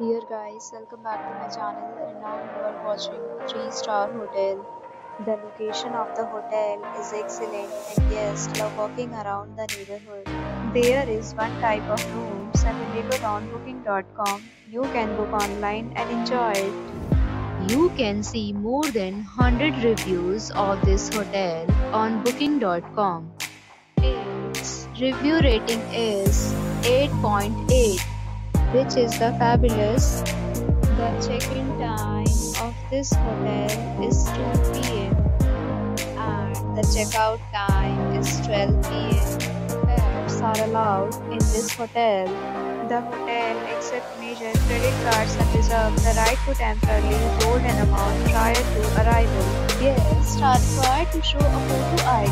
Dear guys, welcome back to my channel and now you are watching 3 star hotel. The location of the hotel is excellent and guests love walking around the neighborhood. There is one type of rooms available on booking.com. You can book online and enjoy it. You can see more than 100 reviews of this hotel on booking.com. Its review rating is 8.8 which is the fabulous. The check-in time of this hotel is 2 p.m. and the checkout time is 12 p.m. Pets are allowed in this hotel. The hotel accepts major credit cards and reserves the right to temporarily hold an amount prior to arrival. Guests are required to show a photo ID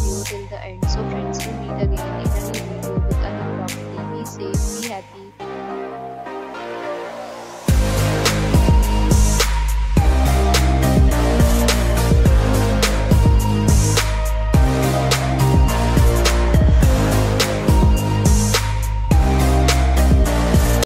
Video till the end. So friends, we meet again in a new video with another